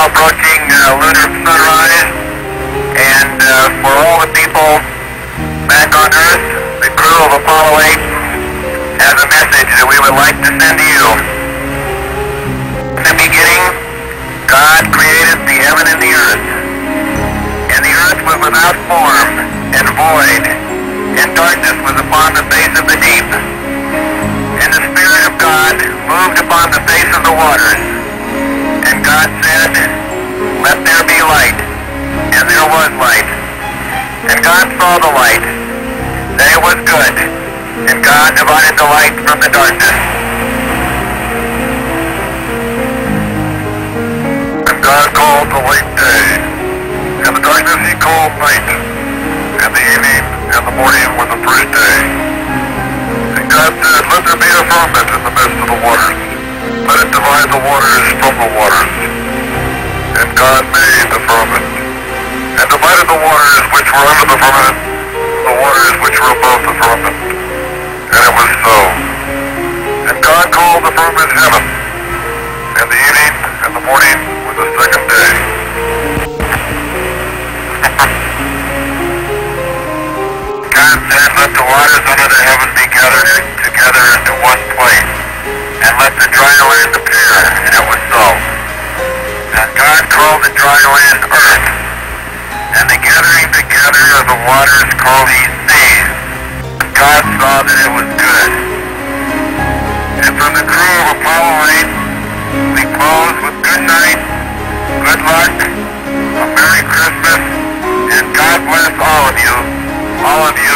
uh, lunar sunrise. And uh, for all the people back on Earth, the crew of Apollo 8 has a message that we would like to send to you. In the beginning, God created the heaven and the earth. And the earth was without form and void, and darkness was upon the face of the deep. And the Spirit of God moved upon the face of the waters. God saw the light, that it was good. And God divided the light from the darkness. And God called the light day, and the darkness he called night, the waters which were under the firmament the waters which were above the firmament. And it was so. And God called the firmament heaven, and the evening and the morning were the second day. God said, Let the waters under the heaven be gathered together into one place, and let the dry land appear. And it was so. And God called the dry land earth, of the waters called he seas. God saw that it was good. And from the crew of Apollo 8, we close with good night, good luck, a Merry Christmas, and God bless all of you, all of you